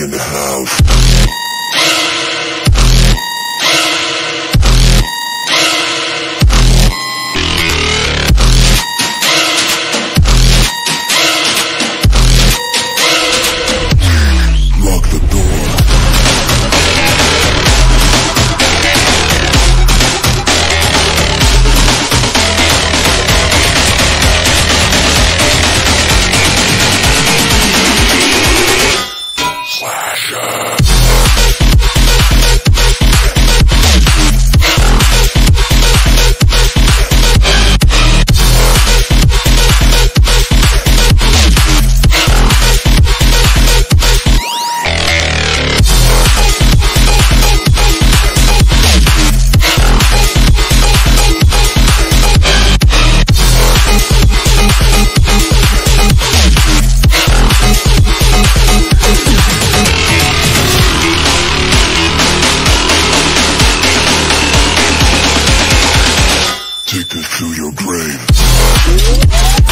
in the house. take this to your grave.